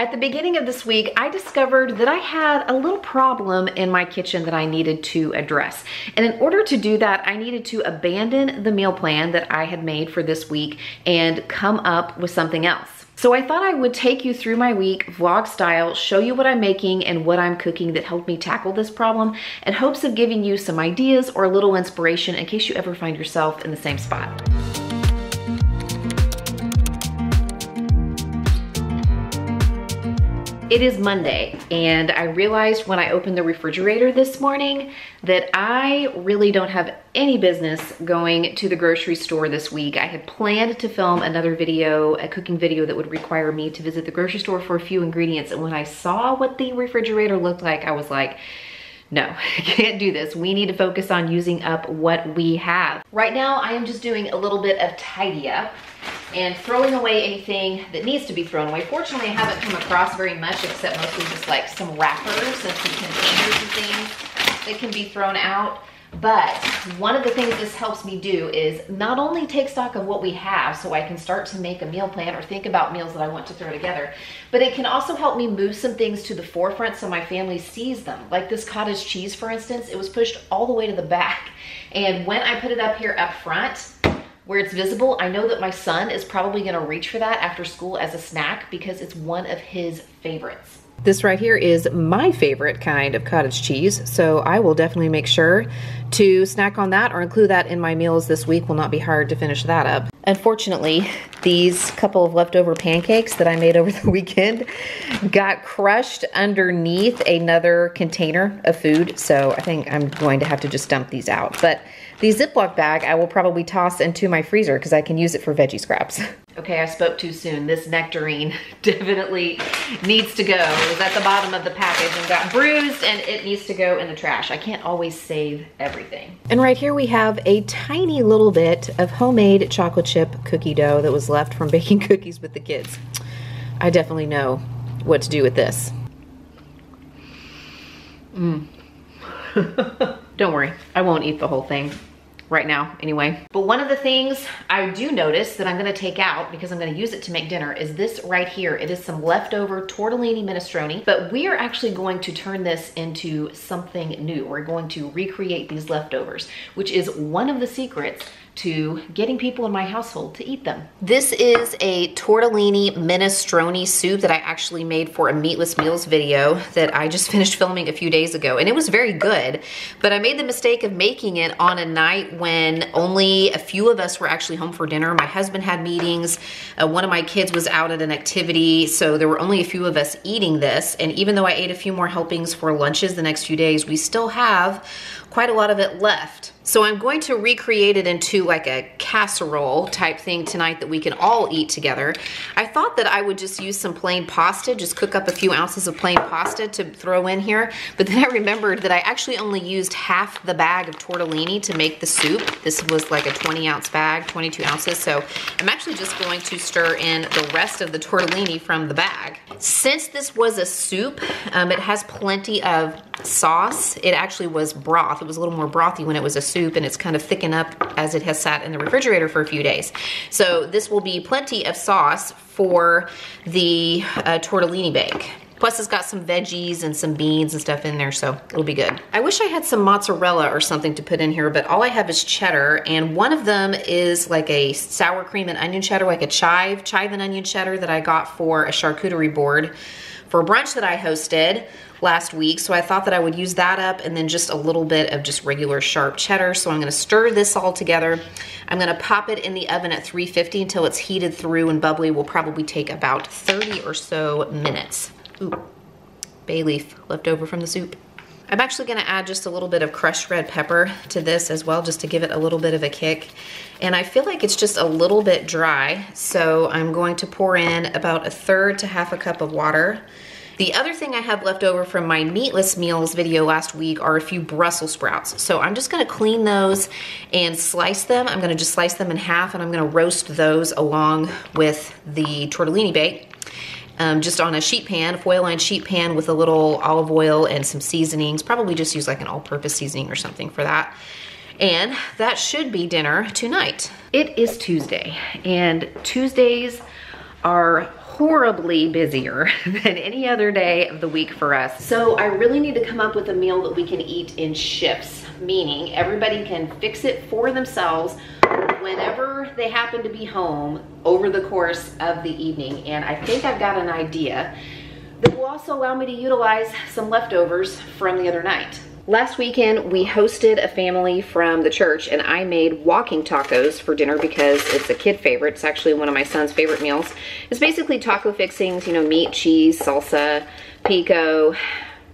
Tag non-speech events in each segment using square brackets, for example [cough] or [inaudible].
At the beginning of this week, I discovered that I had a little problem in my kitchen that I needed to address. And in order to do that, I needed to abandon the meal plan that I had made for this week and come up with something else. So I thought I would take you through my week, vlog style, show you what I'm making and what I'm cooking that helped me tackle this problem in hopes of giving you some ideas or a little inspiration in case you ever find yourself in the same spot. It is Monday and I realized when I opened the refrigerator this morning that I really don't have any business going to the grocery store this week. I had planned to film another video, a cooking video that would require me to visit the grocery store for a few ingredients and when I saw what the refrigerator looked like, I was like, no, [laughs] I can't do this. We need to focus on using up what we have. Right now, I am just doing a little bit of tidy up and throwing away anything that needs to be thrown away. Fortunately, I haven't come across very much except mostly just like some wrappers and some containers and things that can be thrown out. But one of the things this helps me do is not only take stock of what we have so I can start to make a meal plan or think about meals that I want to throw together, but it can also help me move some things to the forefront so my family sees them. Like this cottage cheese, for instance, it was pushed all the way to the back. And when I put it up here up front, where it's visible, I know that my son is probably gonna reach for that after school as a snack because it's one of his favorites. This right here is my favorite kind of cottage cheese, so I will definitely make sure to snack on that or include that in my meals this week. Will not be hard to finish that up. Unfortunately, these couple of leftover pancakes that I made over [laughs] the weekend got crushed underneath another container of food, so I think I'm going to have to just dump these out. But the Ziploc bag I will probably toss into my freezer because I can use it for veggie scraps. [laughs] Okay, I spoke too soon. This nectarine [laughs] definitely needs to go. It was at the bottom of the package and got bruised and it needs to go in the trash. I can't always save everything. And right here we have a tiny little bit of homemade chocolate chip cookie dough that was left from [laughs] baking cookies with the kids. I definitely know what to do with this. Mmm. Don't worry, I won't eat the whole thing right now anyway. But one of the things I do notice that I'm gonna take out because I'm gonna use it to make dinner is this right here. It is some leftover tortellini minestrone, but we are actually going to turn this into something new. We're going to recreate these leftovers, which is one of the secrets to getting people in my household to eat them. This is a tortellini minestrone soup that I actually made for a Meatless Meals video that I just [laughs] finished filming a few days ago and it was very good but I made the mistake of making it on a night when only a few of us were actually home for dinner. My husband had meetings, uh, one of my kids was out at an activity so there were only a few of us eating this and even though I ate a few more helpings for lunches the next few days we still have quite a lot of it left. So I'm going to recreate it into like a casserole type thing tonight that we can all eat together. I thought that I would just use some plain pasta, just cook up a few ounces of plain pasta to throw in here. But then I remembered that I actually only used half the bag of tortellini to make the soup. This was like a 20 ounce bag, 22 ounces. So I'm actually just going to stir in the rest of the tortellini from the bag. Since this was a soup, um, it has plenty of sauce. It actually was broth. It was a little more brothy when it was a soup soup and it's kind of thickened up as it has sat in the refrigerator for a few days. So this will be plenty of sauce for the uh, tortellini bake. Plus it's got some veggies and some beans and stuff in there, so it'll be good. I wish I had some mozzarella or something to put in here, but all I have is cheddar, and one of them is like a sour cream and onion cheddar, like a chive, chive and onion cheddar that I got for a charcuterie board for a brunch that I hosted last week. So I thought that I would use that up and then just a little bit of just regular sharp cheddar. So I'm gonna stir this all together. I'm gonna pop it in the oven at 350 until it's heated through and bubbly will probably take about 30 or so minutes. Ooh, bay leaf left over from the soup. I'm actually gonna add just a little bit of crushed red pepper to this as well, just to give it a little bit of a kick. And I feel like it's just a little bit dry, so I'm going to pour in about a third to half a cup of water. The other thing I have left over from my meatless meals video last week are a few Brussels sprouts. So I'm just gonna clean those and slice them. I'm gonna just slice them in half and I'm gonna roast those along with the tortellini bake. Um, just on a sheet pan, a foil lined sheet pan with a little olive oil and some seasonings. Probably just use like an all purpose seasoning or something for that. And that should be dinner tonight. It is Tuesday and Tuesdays are horribly busier [laughs] than any other day of the week for us. So I really need to come up with a meal that we can eat in shifts, meaning everybody can fix it for themselves whenever they happen to be home over the course of the evening. And I think I've got an idea that will also allow me to utilize some leftovers from the other night. Last weekend, we hosted a family from the church and I made walking tacos for dinner because it's a kid favorite. It's actually one of my son's favorite meals. It's basically taco fixings, you know, meat, cheese, salsa, pico,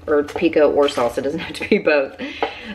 or pico or salsa, doesn't [laughs] have to be both.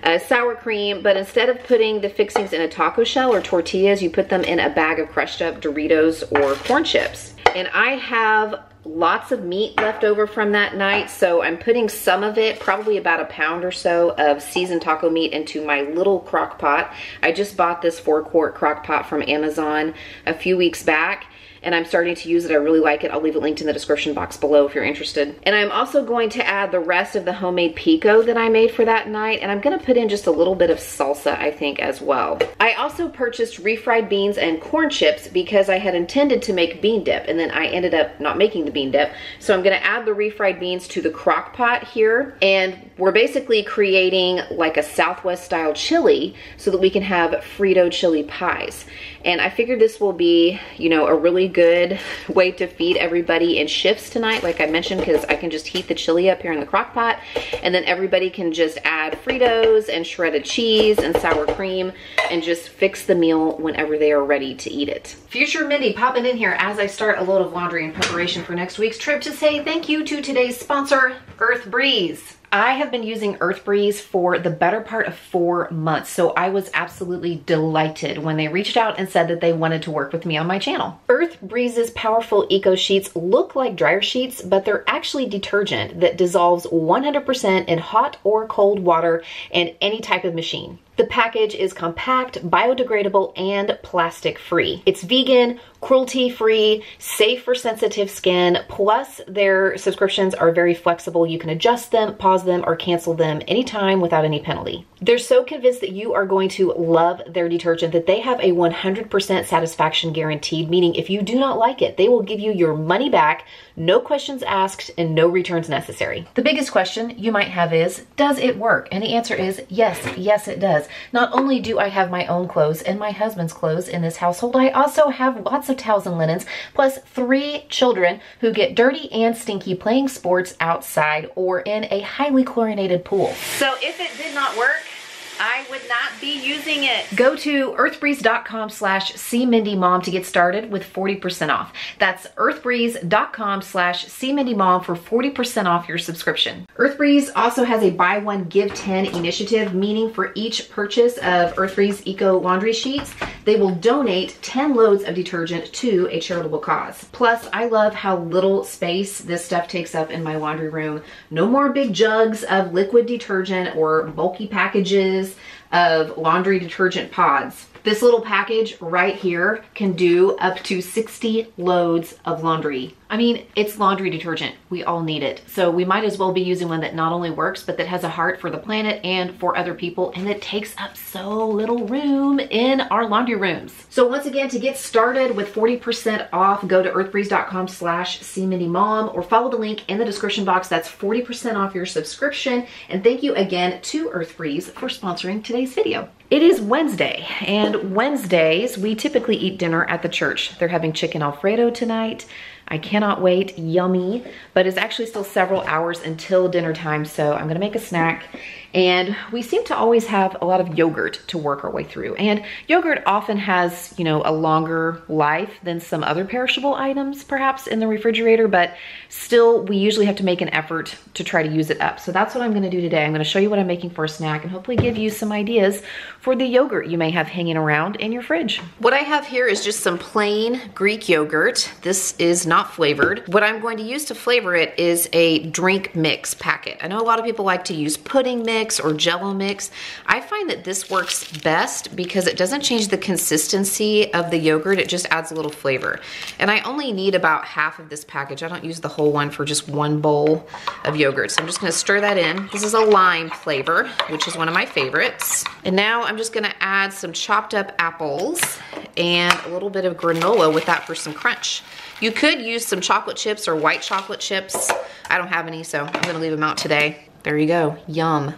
Uh, sour cream, but instead of putting the fixings in a taco shell or tortillas, you put them in a bag of crushed up Doritos or corn chips. And I have lots of meat left over from that night, so I'm putting some of it, probably about a pound or so of seasoned taco meat into my little crock pot. I just bought this four quart crock pot from Amazon a few weeks back and I'm starting to use it. I really like it. I'll leave it linked in the description box below if you're interested. And I'm also going to add the rest of the homemade pico that I made for that night. And I'm gonna put in just a little bit of salsa, I think, as well. I also purchased refried beans and corn chips because I had intended to make bean dip and then I ended up not making the bean dip. So I'm gonna add the refried beans to the crock pot here. And we're basically creating like a Southwest style chili so that we can have Frito chili pies. And I figured this will be, you know, a really good way to feed everybody in shifts tonight, like I mentioned, because I can just heat the chili up here in the crock pot and then everybody can just add Fritos and shredded cheese and sour cream and just fix the meal whenever they are ready to eat it. Future Mindy popping in here as I start a load of laundry in preparation for next week's trip to say thank you to today's sponsor, Earth Breeze. I have been using Earth Breeze for the better part of four months, so I was absolutely delighted when they reached out and said that they wanted to work with me on my channel. Earth Breeze's powerful eco sheets look like dryer sheets, but they're actually detergent that dissolves 100% in hot or cold water and any type of machine. The package is compact, biodegradable, and plastic free. It's vegan, cruelty free, safe for sensitive skin, plus their subscriptions are very flexible. You can adjust them, pause them, or cancel them anytime without any penalty. They're so convinced that you are going to love their detergent that they have a 100% satisfaction guaranteed, meaning if you do not like it, they will give you your money back, no questions asked, and no returns necessary. The biggest question you might have is, does it work? And the answer is yes, yes it does. Not only do I have my own clothes and my husband's clothes in this household, I also have lots of towels and linens, plus three children who get dirty and stinky playing sports outside or in a highly chlorinated pool. So if it did not work, I would not be using it. Go to earthbreeze.com slash seemindymom to get started with 40% off. That's earthbreeze.com slash seemindymom for 40% off your subscription. Earthbreeze also has a buy one, give 10 initiative, meaning for each purchase of Earthbreeze Eco Laundry Sheets, they will donate 10 loads of detergent to a charitable cause. Plus, I love how little space this stuff takes up in my laundry room. No more big jugs of liquid detergent or bulky packages of laundry detergent pods. This little package right here can do up to 60 loads of laundry. I mean, it's laundry detergent. We all need it. So we might as well be using one that not only works, but that has a heart for the planet and for other people, and that takes up so little room in our laundry rooms. So once again, to get started with 40% off, go to earthbreeze.com slash seemindymom or follow the link in the description box. That's 40% off your subscription. And thank you again to Earthbreeze for sponsoring today's video. It is Wednesday, and Wednesdays we typically eat dinner at the church. They're having chicken alfredo tonight. I cannot wait, yummy, but it's actually still several hours until dinner time, so I'm gonna make a snack and we seem to always have a lot of yogurt to work our way through. And yogurt often has, you know, a longer life than some other perishable items perhaps in the refrigerator, but still we usually have to make an effort to try to use it up. So that's what I'm gonna do today. I'm gonna show you what I'm making for a snack and hopefully give you some ideas for the yogurt you may have hanging around in your fridge. What I have here is just some plain Greek yogurt. This is not flavored. What I'm going to use to flavor it is a drink mix packet. I know a lot of people like to use pudding mix mix or jello mix. I find that this works best because it doesn't change the consistency of the yogurt, it just adds a little flavor. And I only need about half of this package. I don't use the whole one for just one bowl of yogurt. So I'm just gonna stir that in. This is a lime flavor, which is one of my favorites. And now I'm just gonna add some chopped up apples and a little bit of granola with that for some crunch. You could use some chocolate chips or white chocolate chips. I don't have any, so I'm gonna leave them out today. There you go, yum.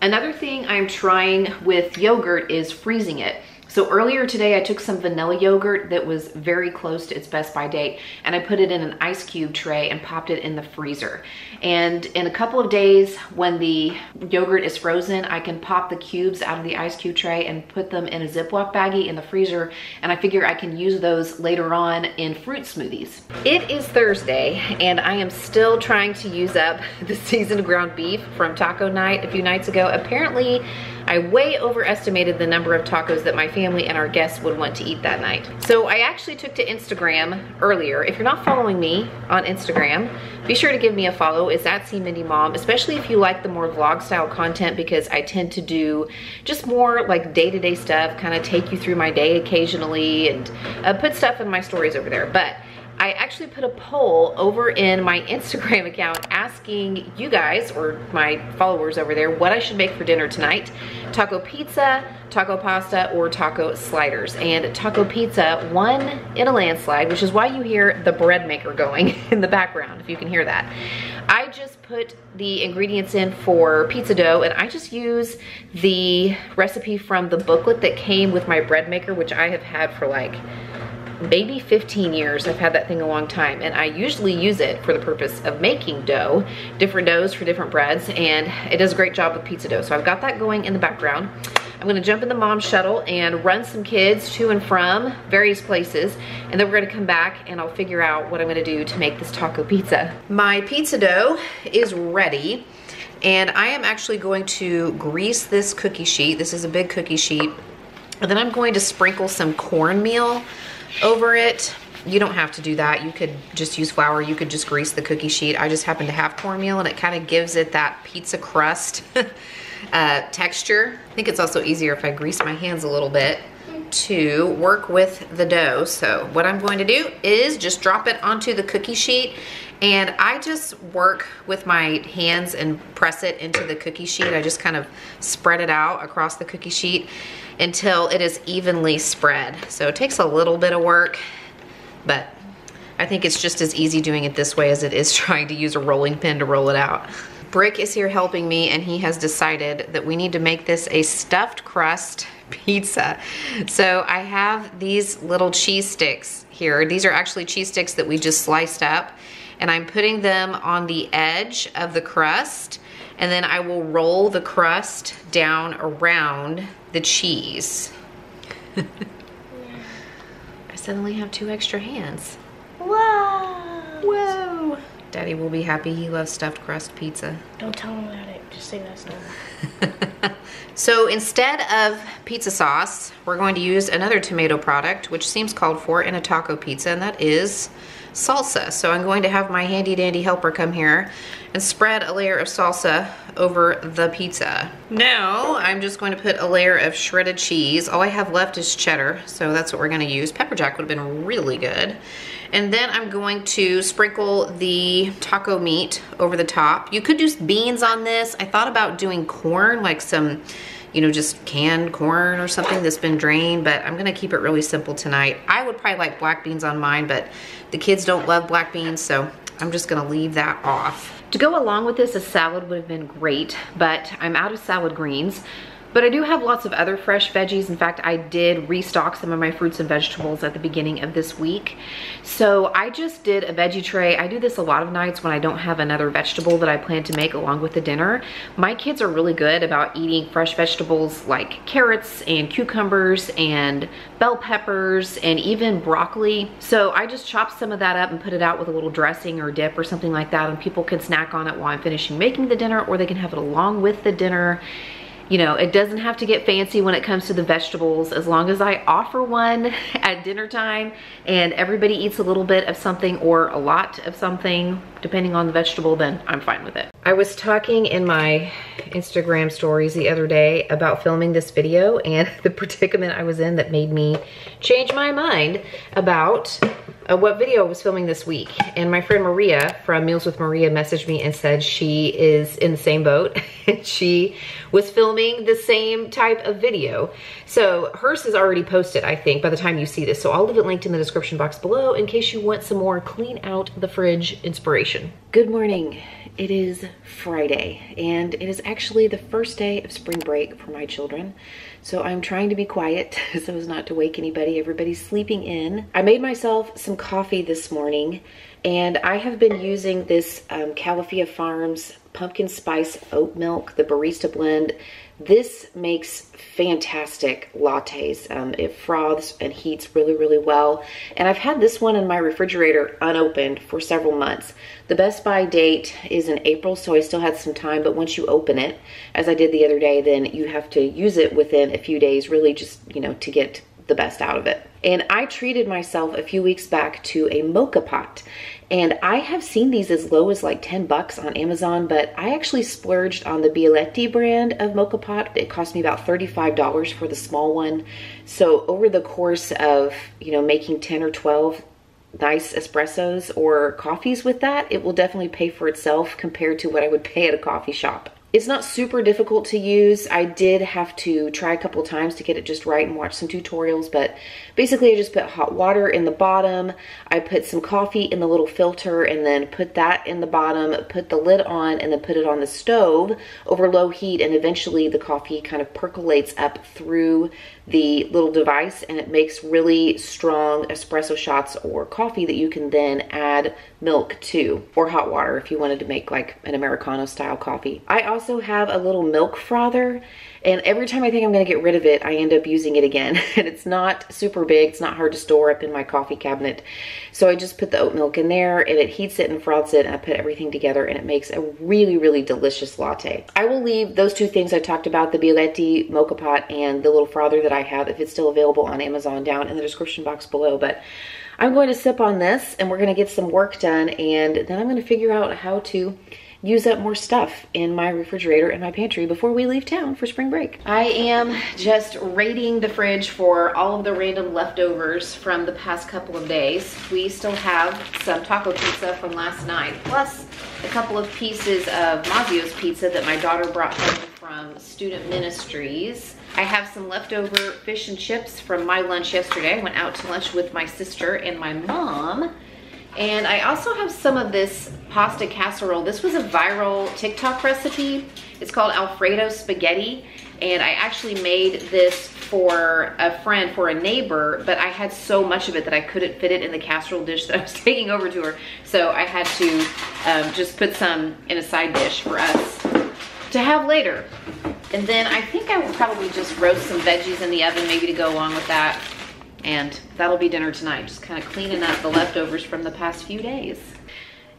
Another thing I'm trying with yogurt is freezing it. So earlier today, I took some vanilla yogurt that was very close to its best by date and I put it in an ice cube tray and popped it in the freezer. And in a couple of days, when the yogurt is frozen, I can pop the cubes out of the ice cube tray and put them in a Ziploc baggie in the freezer. And I figure I can use those later on in fruit smoothies. It is Thursday and I am still trying to use up [laughs] the seasoned ground beef from taco night a few nights ago. Apparently, I way overestimated the number of tacos that my family and our guests would want to eat that night. So I actually took to Instagram earlier. If you're not following me on Instagram, be sure to give me a follow. It's at See Mindy Mom, especially if you like the more vlog style content because I tend to do just more like day-to-day -day stuff, kind of take you through my day occasionally and uh, put stuff in my stories over there. But I actually put a poll over in my Instagram account asking you guys or my followers over there what I should make for dinner tonight. Taco pizza, taco pasta, or taco sliders. And taco pizza won in a landslide, which is why you hear the bread maker going [laughs] in the background, if you can hear that. I just put the ingredients in for pizza dough and I just use the recipe from the booklet that came with my bread maker, which I have had for like maybe 15 years. I've had that thing a long time and I usually use it for the purpose of making dough, different doughs for different breads and it does a great job with pizza dough. So I've got that going in the background. I'm gonna jump in the mom shuttle and run some kids to and from various places and then we're gonna come back and I'll figure out what I'm gonna do to make this taco pizza. My pizza dough is ready and I am actually going to grease this cookie sheet. This is a big cookie sheet. And then I'm going to sprinkle some cornmeal over it. You don't have to do that. You could just use flour. You could just grease the cookie sheet. I just happen to have cornmeal and it kind of gives it that pizza crust [laughs] uh, texture. I think it's also easier if I grease my hands a little bit to work with the dough. So what I'm going to do is just drop it onto the cookie sheet and I just work with my hands and press it into the cookie sheet. I just kind of spread it out across the cookie sheet until it is evenly spread. So it takes a little bit of work, but I think it's just as easy doing it this way as it is [laughs] trying to use a rolling pin to roll it out. Brick is here helping me and he has decided that we need to make this a stuffed crust [laughs] pizza. So I have these little cheese sticks here. These are actually cheese sticks that we just sliced up and I'm putting them on the edge of the crust and then I will roll the crust down around the cheese. [laughs] I suddenly have two extra hands. Whoa! Whoa! Daddy will be happy. He loves stuffed crust pizza. Don't tell him about it. Just say that's normal. [laughs] so instead of pizza sauce, we're going to use another tomato product, which seems called for in a taco pizza, and that is salsa. So I'm going to have my handy dandy helper come here and spread a layer of salsa over the pizza. Now I'm just going to put a layer of shredded cheese. All I have left is cheddar, so that's what we're gonna use. Pepper jack would have been really good. And then I'm going to sprinkle the taco meat over the top. You could do beans on this. I thought about doing corn, like some you know, just canned corn or something that's been drained, but I'm gonna keep it really simple tonight. I would probably like black beans on mine, but the kids don't love black beans, so I'm just gonna leave that off. To go along with this, a salad would have been great, but I'm out of salad greens. But I do have lots of other fresh veggies. In fact, I did restock some of my fruits and vegetables at the beginning of this week. So I just did a veggie tray. I do this a lot of nights when I don't have another vegetable that I plan to make along with the dinner. My kids are really good about eating fresh vegetables like carrots and cucumbers and bell peppers and even broccoli. So I just chop some of that up and put it out with a little dressing or dip or something like that and people can snack on it while I'm finishing making the dinner or they can have it along with the dinner you know, it doesn't have to get fancy when it comes to the vegetables. As long as I offer one [laughs] at dinner time and everybody eats a little bit of something or a lot of something, depending on the vegetable, then I'm fine with it. I was talking in my Instagram stories the other day about filming this video and [laughs] the predicament I was in that made me change my mind about uh, what video I was filming this week. And my friend Maria from Meals with Maria messaged me and said she is in the same boat. [laughs] And she was filming the same type of video. So hers is already posted, I think, by the time you see this. So I'll leave it linked in the description box below in case you want some more clean out the fridge inspiration. Good morning. It is Friday and it is actually the first day of spring break for my children. So I'm trying to be quiet [laughs] so as not to wake anybody. Everybody's sleeping in. I made myself some coffee this morning and I have been using this um, Califia Farms pumpkin spice oat milk, the barista blend. This makes fantastic lattes. Um, it froths and heats really, really well. And I've had this one in my refrigerator unopened for several months. The best by date is in April, so I still had some time. But once you open it, as I did the other day, then you have to use it within a few days, really just, you know, to get the best out of it. And I treated myself a few weeks back to a moka pot. And I have seen these as low as like 10 bucks on Amazon, but I actually splurged on the Bialetti brand of moka pot. It cost me about $35 for the small one. So over the course of, you know, making 10 or 12 nice espressos or coffees with that, it will definitely pay for itself compared to what I would pay at a coffee shop. It's not super difficult to use. I did have to try a couple times to get it just right and watch some tutorials, but basically I just put hot water in the bottom. I put some coffee in the little filter and then put that in the bottom, put the lid on and then put it on the stove over low heat and eventually the coffee kind of percolates up through the little device and it makes really strong espresso shots or coffee that you can then add milk to or hot water if you wanted to make like an Americano style coffee. I also have a little milk frother and every time I think I'm gonna get rid of it, I end up using it again. [laughs] and it's not super big, it's not hard to store up in my coffee cabinet. So I just put the oat milk in there and it heats it and froths it and I put everything together and it makes a really, really delicious latte. I will leave those two things I talked about, the Bialetti moka pot and the little frother that I have, if it's still available on Amazon, down in the description box below. But I'm going to sip on this and we're gonna get some work done and then I'm gonna figure out how to use up more stuff in my refrigerator and my pantry before we leave town for spring break. I am just raiding the fridge for all of the random leftovers from the past couple of days. We still have some taco pizza from last night, plus a couple of pieces of Mazzio's pizza that my daughter brought home from student ministries. I have some leftover fish and chips from my lunch yesterday. I went out to lunch with my sister and my mom. And I also have some of this pasta casserole. This was a viral TikTok recipe. It's called Alfredo spaghetti. And I actually made this for a friend, for a neighbor, but I had so much of it that I couldn't fit it in the casserole dish [laughs] that I was taking over to her. So I had to um, just put some in a side dish for us to have later. And then I think I will probably just roast some veggies in the oven maybe to go along with that and that'll be dinner tonight. Just kind of cleaning up the leftovers from the past few days.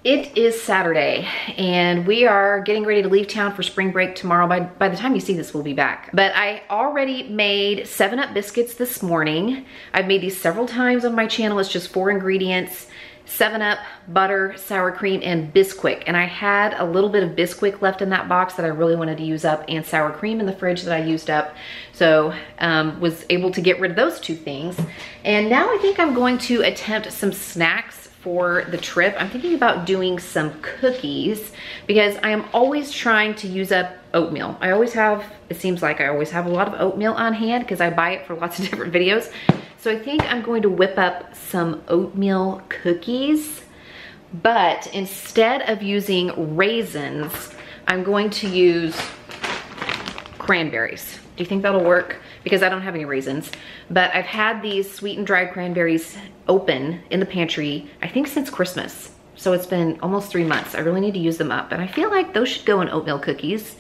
It is Saturday and we are getting ready to leave town for spring break tomorrow. By, by the time you see this, we'll be back. But I already made 7-Up biscuits this morning. I've made these several times on my channel. It's just four ingredients. 7-Up, butter, sour cream, and Bisquick. And I had a little bit of Bisquick left in that box that I really wanted to use up and sour cream in the fridge that I used up. So um, was able to get rid of those two things. And now I think I'm going to attempt some snacks for the trip. I'm thinking about doing some cookies because I am always trying to use up oatmeal. I always have, it seems like I always have a lot of oatmeal on hand because I buy it for lots of [laughs] different videos. So I think I'm going to whip up some oatmeal cookies, but instead of using raisins, I'm going to use cranberries. Do you think that'll work? Because I don't have any raisins, but I've had these sweet and dry cranberries open in the pantry, I think since Christmas. So it's been almost three months. I really need to use them up. And I feel like those should go in oatmeal cookies.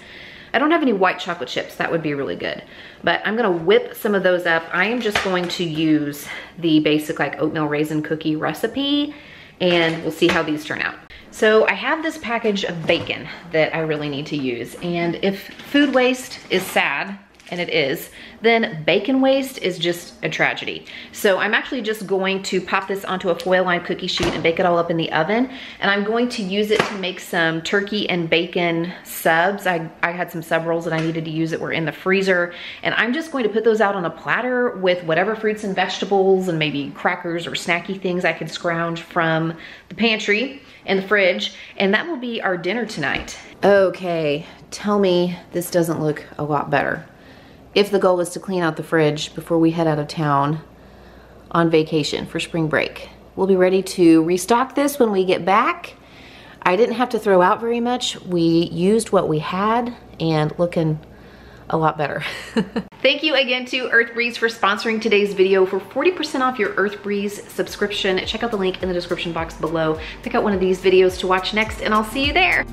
I don't have any white chocolate chips. That would be really good. But I'm gonna whip some of those up. I am just going to use the basic like oatmeal raisin cookie recipe and we'll see how these turn out. So I have this package of bacon that I really need to use. And if food waste is sad, and it is, then bacon waste is just a tragedy. So I'm actually just going to pop this onto a foil lined cookie sheet and bake it all up in the oven. And I'm going to use it to make some turkey and bacon subs. I, I had some sub rolls that I needed to use that were in the freezer. And I'm just going to put those out on a platter with whatever fruits and vegetables and maybe crackers or snacky things I could scrounge from the pantry and the fridge. And that will be our dinner tonight. Okay, tell me this doesn't look a lot better if the goal is to clean out the fridge before we head out of town on vacation for spring break. We'll be ready to restock this when we get back. I didn't have to throw out very much. We used what we had and looking a lot better. [laughs] Thank you again to Earth Breeze for sponsoring today's video. For 40% off your Earth Breeze subscription, check out the link in the description box below. Pick out one of these videos to watch next and I'll see you there.